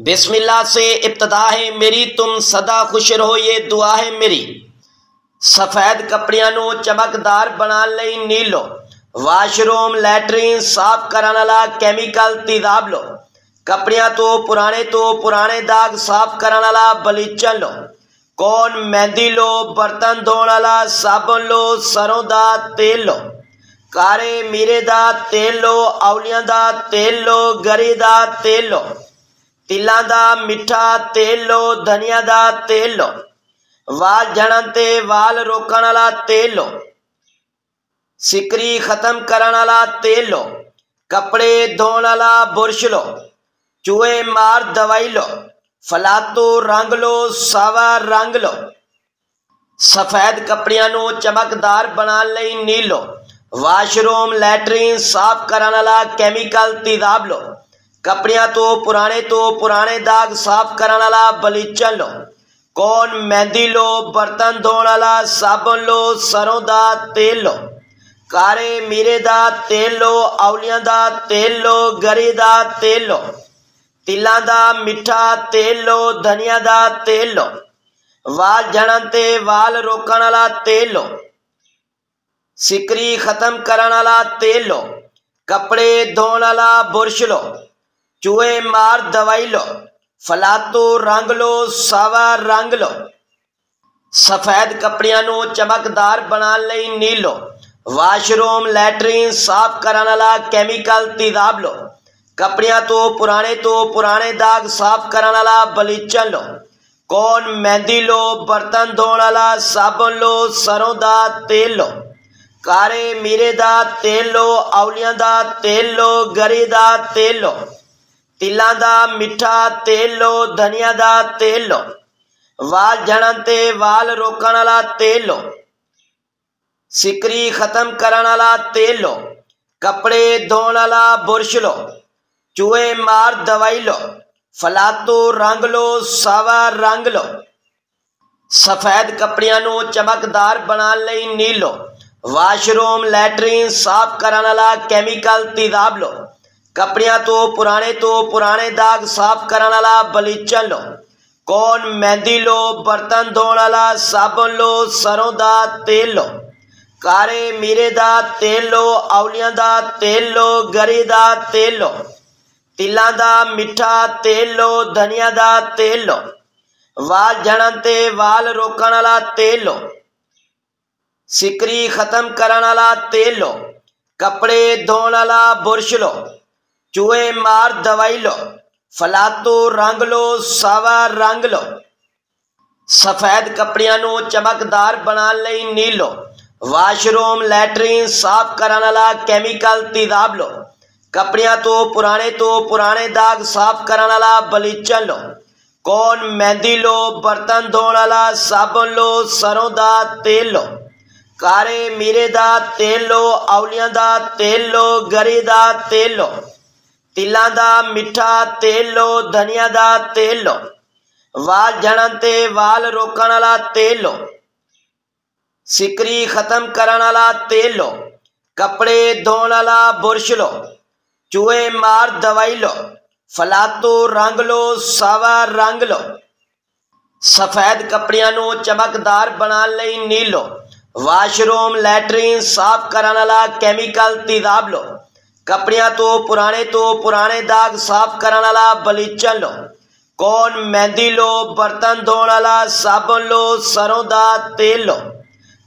बिस्मिल्लाह से इब्तदा है मेरी तुम सदा खुश रहो ये दुआ है मेरी ਸਫੈਦ ਕੱਪੜਿਆਂ ਨੂੰ ਚਮਕਦਾਰ ਬਣਾਉਣ ਲਈ ਨੀਲ ਲਓ ਵਾਸ਼ਰੂਮ ਲੈਟਰੀਨ ਸਾਫ਼ ਕਰਨ ਵਾਲਾ ਕੈਮੀਕਲ ਤੇਜ਼ਾਬ ਲਓ ਕੱਪੜਿਆਂ ਤੋਂ ਪੁਰਾਣੇ ਤੋਂ ਪੁਰਾਣੇ ਦਾਗ ਸਾਫ਼ ਕਰਨ ਵਾਲਾ ਬਲੀਚਨ ਲਓ ਕੌਨ ਮਹਿੰਦੀ ਲਓ ਬਰਤਨ ਧੋਣ ਵਾਲਾ ਸਾਬਣ ਲਓ ਸਰੋਂ ਦਾ ਤੇਲ ਲਓ ਕਾਰੇ ਮੀਰੇ ਦਾ ਤੇਲ ਲਓ ਔਲੀਆਂ ਦਾ ਤੇਲ ਲਓ ਗਰੀ ਦਾ ਤੇਲ ਲਓ ਤਿਲਾਂ ਦਾ ਮਿੱਠਾ ਤੇਲ ਲਓ ਧਨੀਆ ਦਾ ਤੇਲ ਲਓ ਵਾਲ ਜਣਨ ਤੇ ਵਾਲ ਰੋਕਣ ਵਾਲਾ ਤੇਲ ਲੋ ਸਿਕਰੀ ਖਤਮ ਕਰਨ ਵਾਲਾ ਤੇਲ ਲੋ ਕੱਪੜੇ ਧੋਣ ਵਾਲਾ ਬੁਰਸ਼ ਲੋ ਚੂਹੇ ਮਾਰ ਦਵਾਈ ਲੋ ਫਲਾਤੂ ਰੰਗ ਲੋ ਸਾਵਾ ਰੰਗ ਲੋ ਸਫੈਦ ਕੱਪੜਿਆਂ ਨੂੰ ਚਮਕਦਾਰ ਬਣਾਉਣ ਲਈ ਨੀਲ ਲੋ ਵਾਸ਼ਰੂਮ ਲੈਟਰੀਨ ਸਾਫ਼ ਕਰਨ कपड़िया तो पुराने तो पुराने दाग साफ़ करने वाला बलीचन लो। कौन मेहंदी लो, बर्तन धोन आला साबुन लो, सरों का तेल लो। कारे मीरे का तेल लो आवलिया का तेल लो, गरी का तेल लो। तिलों का मिठा तेल लो, धनिया का तेल लो। वाल जड़न से वाल रोकण आला तेल लो। सिकरी खत्म करने वाला तेल लो। कपड़े धोण वाला बुरश लो। ਧੋਣ ਵਾਲਾ ਬੁਰਸ਼ ਲੋ ਚੂਹੇ ਮਾਰ ਦਵਾਈ ਲੋ ਫਲਾਤੂ ਰੰਗ ਲੋ ਸਾਵਾ ਰੰਗ ਲੋ ਸਫੈਦ ਕੱਪੜਿਆਂ ਨੂੰ ਚਮਕਦਾਰ ਬਣਾਉਣ ਲਈ ਨੀਲ ਲੋ ਵਾਸ਼ਰੂਮ ਲੈਟਰੀਨ ਸਾਫ਼ ਕਰਨ ਵਾਲਾ ਕੈਮੀਕਲ ਤੇਜ਼ਾਬ ਲੋ ਕੱਪੜਿਆਂ ਤੋਂ ਪੁਰਾਣੇ ਤੋਂ ਪੁਰਾਣੇ ਦਾਗ ਸਾਫ਼ ਕਰਨ ਵਾਲਾ ਬਲੀਚਨ ਲੋ ਕੌਣ ਮਹਿੰਦੀ ਲੋ ਬਰਤਨ ਧੋਣ ਵਾਲਾ ਸਾਬਣ ਲੋ ਸਰੋਂ ਦਾ ਤੇਲ ਲੋ ਕਾਰੇ ਮੀਰੇ ਦਾ ਤੇਲ ਲੋ ਔਲੀਆਂ ਦਾ ਤੇਲ ਲੋ ਗਰੀ ਦਾ ਤੇਲ ਲੋ ਤਿਲਾਂ ਦਾ ਮਿੱਠਾ ਤੇਲ ਲੋ ਧਨੀਆ ਦਾ ਤੇਲ ਲੋ ਵਾਲ ਜਣਨ ਤੇ ਵਾਲ ਰੋਕਣ ਵਾਲਾ ਤੇਲ ਲੋ ਸਿਕਰੀ ਖਤਮ ਕਰਨ ਵਾਲਾ ਤੇਲ ਲੋ ਕੱਪੜੇ ਧੋਣ ਵਾਲਾ ਬੁਰਸ਼ ਲੋ ਚੂਹੇ ਮਾਰ ਦਵਾਈ ਲੋ ਫਲਾਤੂ ਰੰਗ ਲੋ ਸਾਵਾ ਰੰਗ ਲੋ ਸਫੈਦ ਕੱਪੜਿਆਂ ਨੂੰ ਚਮਕਦਾਰ ਬਣਾਉਣ ਲਈ ਨੀਲ ਲੋ ਵਾਸ਼ਰੂਮ ਲੈਟਰੀਨ ਸਾਫ਼ ਕਰਨ ਵਾਲਾ कपड़िया तो पुराने तो पुराने दाग साफ़ करने वाला बलीचन लो। कौन मेहंदी लो, बर्तन धोन आला साबुन लो, सरों का तेल लो। कारे मीरे का तेल लो आवलिया का तेल लो, गरी का तेल लो। तिलों का मिठा तेल लो, धनिया का तेल लो। वाल जड़न ते वाल रोकने आला तेल लो। सिकरी खत्म करने वाला तेल लो। कपड़े धोने आला बुरश लो। ਵਾਲਾ ਬੁਰਸ਼ ਲੋ ਚੂਹੇ ਮਾਰ ਦਵਾਈ ਲੋ ਫਲਾਤੂ ਰੰਗ ਲੋ ਸਾਵਾ ਰੰਗ ਲੋ ਸਫੈਦ ਕੱਪੜਿਆਂ ਨੂੰ ਚਮਕਦਾਰ ਬਣਾਉਣ ਲਈ ਨੀਲ ਲੋ ਵਾਸ਼ਰੂਮ ਲੈਟਰੀਨ ਸਾਫ਼ ਕਰਨ ਵਾਲਾ ਕੈਮੀਕਲ ਤੇਜ਼ਾਬ ਲੋ ਕੱਪੜਿਆਂ ਤੋਂ ਪੁਰਾਣੇ ਤੋਂ ਪੁਰਾਣੇ ਦਾਗ ਸਾਫ਼ ਕਰਨ ਵਾਲਾ ਬਲੀਚਨ ਲੋ ਕੌਣ ਮਹਿੰਦੀ ਲੋ ਬਰਤਨ ਧੋਣ ਵਾਲਾ ਸਾਬਣ ਲੋ ਸਰੋਂ ਦਾ ਤੇਲ ਲੋ ਕਾਰੇ ਮੀਰੇ ਦਾ ਤੇਲ ਲੋ ਔਲੀਆਂ ਦਾ ਤੇਲ ਲੋ ਗਰੀ ਦਾ ਤੇਲ ਲੋ ਤਿਲਾਂ ਦਾ ਮਿੱਠਾ ਤੇਲ ਲੋ ਧਨੀਆ ਦਾ ਤੇਲ, ਵਾਲ ਜਣਨ ਤੇ ਵਾਲ ਰੋਕਣ ਵਾਲਾ ਤੇਲ, ਸਿਕਰੀ ਖਤਮ ਕਰਨ ਵਾਲਾ ਤੇਲ, ਕੱਪੜੇ ਧੋਣ ਵਾਲਾ ਬੁਰਸ਼ ਲੋ, ਚੂਹੇ ਮਾਰ ਦਵਾਈ ਲੋ, ਫਲਾਤੂ ਰੰਗ ਲੋ, ਸਾਵਾ ਰੰਗ ਲੋ, ਸਫੈਦ ਕੱਪੜਿਆਂ ਨੂੰ ਚਮਕਦਾਰ ਬਣਾਉਣ ਲਈ ਨੀਲ ਲੋ ਵਾਸ਼ਰੂਮ ਲੈਟਰੀਨ ਸਾਫ਼ ਕਰਨ ਵਾਲਾ ਕੈਮੀਕਲ ਤੇਜ਼ਾਬ ਲੋ कपड़िया तो पुराने तो पुराने दाग साफ़ करण वाला बलीचन लो। कौन मेहंदी लो, बर्तन धोण वाला साबुन लो, सरों का तेल लो।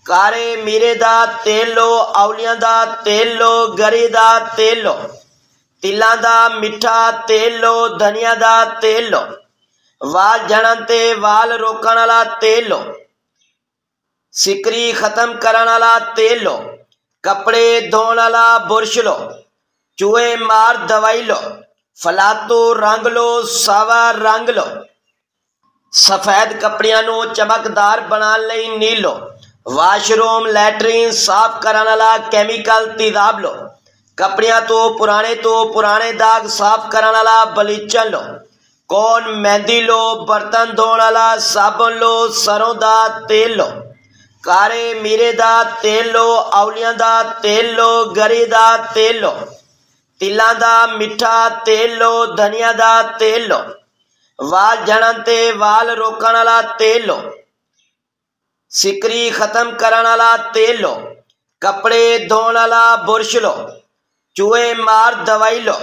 कारे मीरे का तेल लो, औलियाँ का तेल लो, गरी का तेल लो। तिलों का मिठा तेल लो, धनिया का तेल लो। वाल जड़न ते वाल रोकण वाला तेल लो। सिकरी खत्म करण वाला तेल लो। कपड़े धोण वाला बुरश लो। ਚੂਹੇ ਮਾਰ ਦਵਾਈ ਲੋ ਫਲਾਤੂ ਰੰਗ ਲੋ ਸਾਵਾ ਰੰਗ ਲੋ ਸਫੈਦ ਕੱਪੜਿਆਂ ਨੂੰ ਚਮਕਦਾਰ ਬਣਾਉਣ ਲਈ ਨੀਲ ਲੋ ਵਾਸ਼ਰੂਮ ਲੈਟਰੀਨ ਸਾਫ਼ ਕਰਨ ਵਾਲਾ ਕੈਮੀਕਲ ਤੇਜ਼ਾਬ ਲੋ ਕੱਪੜਿਆਂ ਤੋਂ ਪੁਰਾਣੇ ਤੋਂ ਪੁਰਾਣੇ ਦਾਗ ਸਾਫ਼ ਕਰਨ ਵਾਲਾ ਬਲੀਚਨ ਲੋ ਕੌਣ ਮਹਿੰਦੀ ਲੋ ਬਰਤਨ ਧੋਣ ਵਾਲਾ ਸਾਬਣ ਲੋ ਸਰੋਂ ਦਾ ਤੇਲ ਲੋ ਕਾਰੇ ਮੀਰੇ ਦਾ ਤੇਲ ਲੋ ਔਲੀਆਂ ਦਾ ਤੇਲ ਲੋ ਗਰੀ ਦਾ ਤੇਲ ਲੋ ਤਿਲਾਂ ਦਾ ਮਿੱਠਾ ਤੇਲ ਲੋ ਧਨੀਆ ਦਾ ਤੇਲ ਲੋ ਵਾਲ ਜਣਨ ਤੇ ਵਾਲ ਰੋਕਣ ਵਾਲਾ ਤੇਲ ਲੋ ਸਿਕਰੀ ਖਤਮ ਕਰਨ ਵਾਲਾ ਤੇਲ ਲੋ ਕੱਪੜੇ ਧੋਣ ਵਾਲਾ ਬੁਰਸ਼ ਲੋ ਚੂਹੇ ਮਾਰ ਦਵਾਈ ਲੋ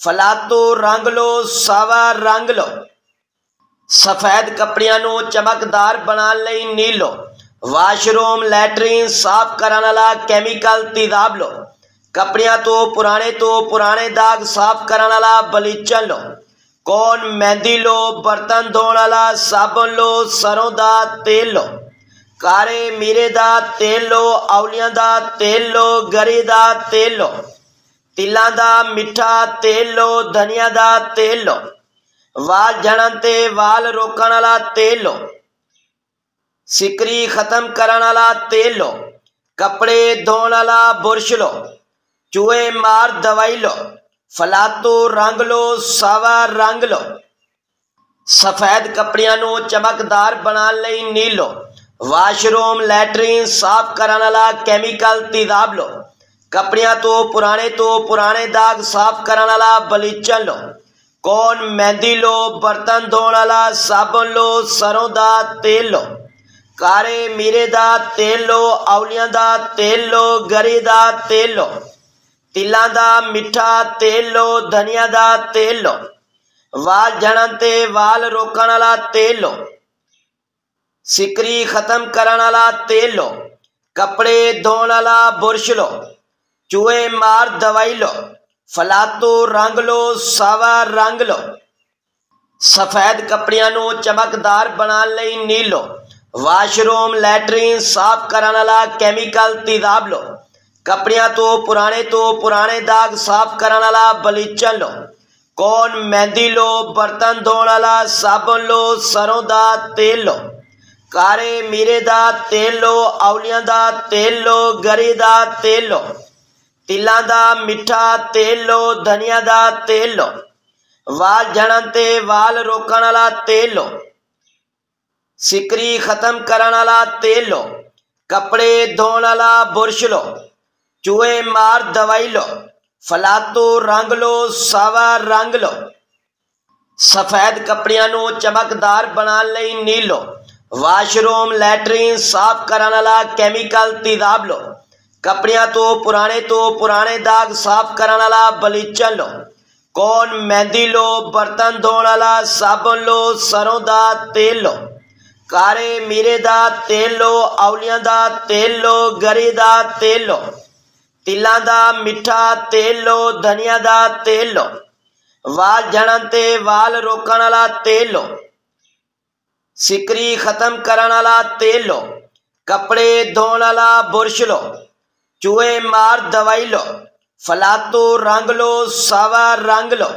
ਫਲਾਤੋ ਰੰਗ ਲੋ ਸਾਵਾ ਰੰਗ ਲੋ ਸਫੈਦ ਕੱਪੜਿਆਂ ਨੂੰ ਚਮਕਦਾਰ ਬਣਾਉਣ ਲਈ ਨੀਲ ਲੋ ਵਾਸ਼ਰੂਮ ਲੈਟਰੀਨ ਸਾਫ਼ ਕਰਨ ਵਾਲਾ ਕੈਮੀਕਲ ਤੇਜ਼ਾਬ ਲੋ कपड़िया तो पुराने तो पुराने दाग साफ़ करा आला बलीचन लो। कौन मेहंदी लो, बर्तन धोने आला साबुन लो, सरों का तेल लो। कारे मीरे का तेल लो, औलियाँ का तेल लो, गरी का तेल लो। तिलों का मिठा तेल लो, धनिया का तेल लो। वाल जड़न से वाल रोकण आला तेल लो। सिकरी खत्म करा तेल लो। कपड़े धोने आला बुरश लो। ਚੂਹੇ ਮਾਰ ਦਵਾਈ ਲੋ ਫਲਾਤੋ ਰੰਗ ਲੋ ਸਾਵਾ ਰੰਗ ਲੋ ਸਫੈਦ ਕੱਪੜਿਆਂ ਨੂੰ ਚਮਕਦਾਰ ਬਣਾਉਣ ਲਈ ਨੀਲ ਲੋ ਵਾਸ਼ਰੂਮ, ਲੈਟਰੀਨ, ਸਾਫ਼ ਕਰਨ ਵਾਲਾ ਕੈਮੀਕਲ ਤੇਜ਼ਾਬ ਲੋ ਕੱਪੜਿਆਂ ਤੋਂ ਪੁਰਾਣੇ ਤੋਂ ਪੁਰਾਣੇ ਦਾਗ ਸਾਫ਼ ਕਰਨ ਵਾਲਾ ਬਲੀਚਨ ਲੋ ਕੌਣ ਮਹਿੰਦੀ ਲੋ ਬਰਤਨ ਧੋਣ ਵਾਲਾ ਸਾਬਣ ਲੋ ਸਰੋਂ ਦਾ ਤੇਲ ਲੋ ਕਾਰੇ ਮੀਰੇ ਦਾ ਤੇਲ ਲੋ ਔਲੀਆਂ ਦਾ ਤੇਲ ਲੋ ਗਰੀ ਦਾ ਤੇਲ ਲੋ ਤਿਲਾਂ ਦਾ ਮਿੱਠਾ ਤੇਲ ਲੋ ਧਨੀਆ ਦਾ ਤੇਲ ਲੋ ਵਾਲ ਜਣਨ ਤੇ ਵਾਲ ਰੋਕਣ ਵਾਲਾ ਤੇਲ ਲੋ ਸਿਕਰੀ ਖਤਮ ਕਰਨ ਵਾਲਾ ਤੇਲ ਲੋ ਕੱਪੜੇ ਧੋਣ ਵਾਲਾ ਬੁਰਸ਼ ਲੋ ਚੂਹੇ ਮਾਰ ਦਵਾਈ ਲੋ ਫਲਾਤੋ ਰੰਗ ਲੋ ਸਾਵਾ ਰੰਗ ਲੋ ਸਫੈਦ ਕੱਪੜਿਆਂ ਨੂੰ ਚਮਕਦਾਰ ਬਣਾਉਣ ਲਈ ਨੀਲ ਲੋ ਵਾਸ਼ਰੂਮ ਲੈਟਰੀਨ ਸਾਫ਼ ਕਰਨ ਵਾਲਾ ਕੈਮੀਕਲ ਤੇਜ਼ਾਬ ਲੋ कपड़िया तो पुराने तो पुराने दाग साफ़ करा आला बलीचन लो कौन मेहंदी लो, बर्तन धोने आला साबुन लो, सरों का तेल लो। कारे मीरे का तेल लो आवलिया का तेल लो, गरी का तेल लो। तिलों का मिठा तेल लो, धनिया का तेल लो। वाल जड़न ते वाल रोकण आला तेल लो। सिकरी खत्म करण आला तेल लो। कपड़े धोने आला बुरश लो। ਚੂਹੇ ਮਾਰ ਦਵਾਈ ਲੋ ਫਲਾਤੋ ਰੰਗ ਲੋ ਸਾਵਾ ਰੰਗ ਲੋ ਸਫੈਦ ਕੱਪੜਿਆਂ ਨੂੰ ਚਮਕਦਾਰ ਬਣਾਉਣ ਲਈ ਨੀਲ ਲੋ ਵਾਸ਼ਰੂਮ ਲੈਟਰੀਨ ਸਾਫ਼ ਕਰਨ ਵਾਲਾ ਕੈਮੀਕਲ ਤੇਜ਼ਾਬ ਲੋ ਕੱਪੜਿਆਂ ਤੋਂ ਪੁਰਾਣੇ ਤੋਂ ਪੁਰਾਣੇ ਦਾਗ ਸਾਫ਼ ਕਰਨ ਵਾਲਾ ਬਲੀਚਨ ਲੋ ਕੌਣ ਮਹਿੰਦੀ ਲੋ ਬਰਤਨ ਧੋਣ ਵਾਲਾ ਸਾਬਣ ਲੋ ਸਰੋਂ ਦਾ ਤੇਲ ਲੋ ਕਾਰੇ ਮੀਰੇ ਦਾ ਤੇਲ ਲੋ ਔਲੀਆਂ ਦਾ ਤੇਲ ਲੋ ਗਰੀ ਦਾ ਤੇਲ ਲੋ ਤਿਲਾਂ ਦਾ ਮਿੱਠਾ ਤੇਲ ਲੋ ਧਨੀਆ ਦਾ ਤੇਲ ਲੋ ਵਾਲ ਜਣਨ ਤੇ ਵਾਲ ਰੋਕਣ ਵਾਲਾ ਤੇਲ ਲੋ ਸਿਕਰੀ ਖਤਮ ਕਰਨ ਵਾਲਾ ਤੇਲ ਲੋ ਕੱਪੜੇ ਧੋਣ ਵਾਲਾ ਬੁਰਸ਼ ਲੋ ਚੂਹੇ ਮਾਰ ਦਵਾਈ ਲੋ ਫਲਾਤੋ ਰੰਗ ਲੋ ਸਾਵਾ ਰੰਗ ਲੋ